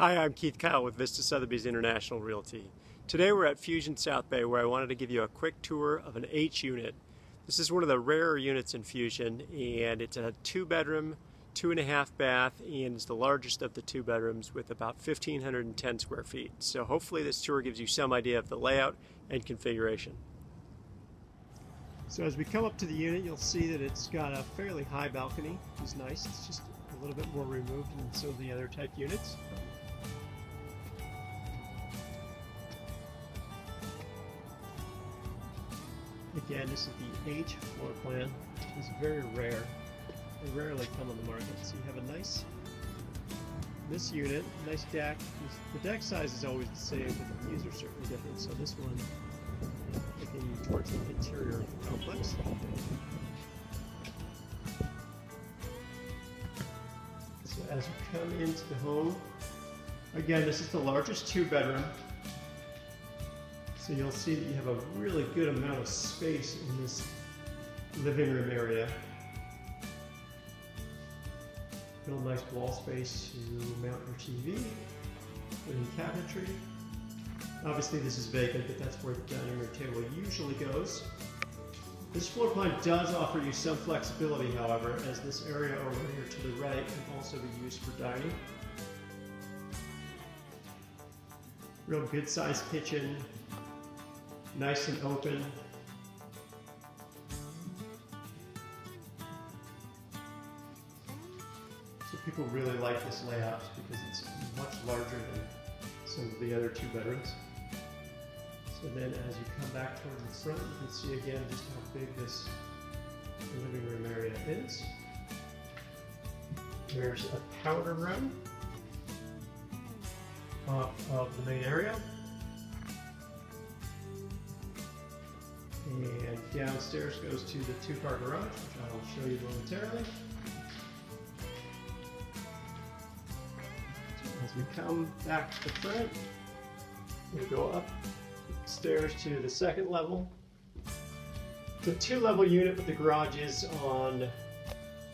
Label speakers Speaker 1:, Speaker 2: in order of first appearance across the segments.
Speaker 1: Hi, I'm Keith Kyle with Vista Sotheby's International Realty. Today we're at Fusion South Bay where I wanted to give you a quick tour of an H unit. This is one of the rarer units in Fusion and it's a two bedroom, two and a half bath and it's the largest of the two bedrooms with about 1510 square feet. So hopefully this tour gives you some idea of the layout and configuration. So as we come up to the unit you'll see that it's got a fairly high balcony, which is nice. It's just a little bit more removed than some of the other type units. Again, this is the H floor plan. It's very rare. They rarely come on the market. So you have a nice, this unit, nice deck. The deck size is always the same, but the views are certainly different. So this one, looking towards the interior of the complex. So as you come into the home, again, this is the largest two bedroom so you'll see that you have a really good amount of space in this living room area. Real nice wall space to mount your TV, any cabinetry. Obviously this is vacant, but that's where the dining room table usually goes. This floor plan does offer you some flexibility, however, as this area over here to the right can also be used for dining. Real good sized kitchen, nice and open. So people really like this layout because it's much larger than some of the other two bedrooms. So then as you come back toward the front, you can see again just how big this living room area is. There's a powder room off of the main area. And downstairs goes to the two-car garage, which I will show you momentarily. As we come back to the front, we go up stairs to the second level. It's a two-level unit, but the garage is on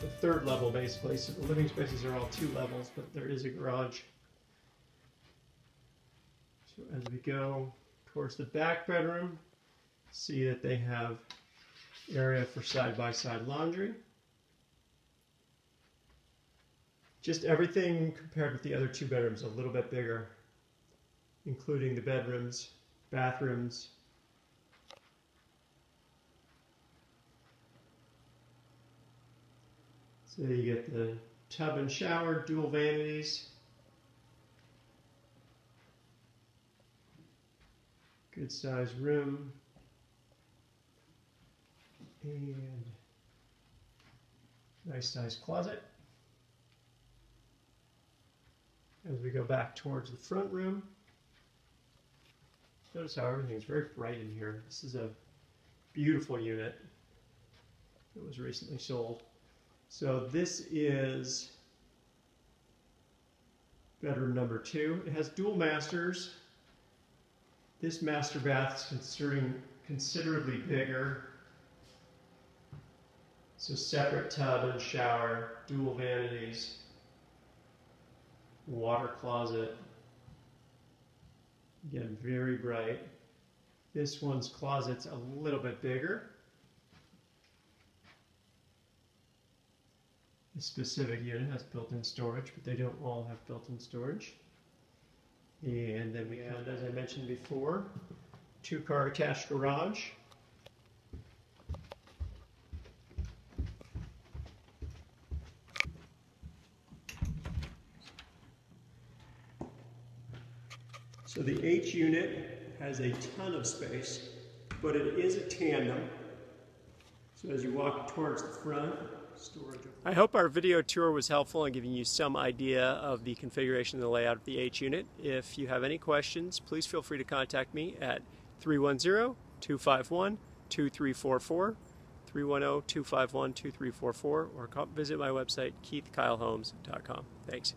Speaker 1: the third level, basically. So the living spaces are all two levels, but there is a garage. So as we go towards the back bedroom, see that they have area for side-by-side -side laundry. Just everything compared with the other two bedrooms a little bit bigger, including the bedrooms, bathrooms. So you get the tub and shower, dual vanities. Good sized room and nice nice closet. As we go back towards the front room, notice how everything's very bright in here. This is a beautiful unit that was recently sold. So this is bedroom number two. It has dual masters. This master bath is considering considerably bigger so separate tub and shower, dual vanities, water closet. Again, very bright. This one's closet's a little bit bigger. This specific unit has built-in storage, but they don't all have built-in storage. And then we have, as I mentioned before, two-car attached garage. So the H unit has a ton of space, but it is a tandem. So as you walk towards the front, storage. I hope our video tour was helpful in giving you some idea of the configuration and the layout of the H unit. If you have any questions, please feel free to contact me at 310-251-2344, 310-251-2344, or visit my website, keithkylehomes.com. Thanks.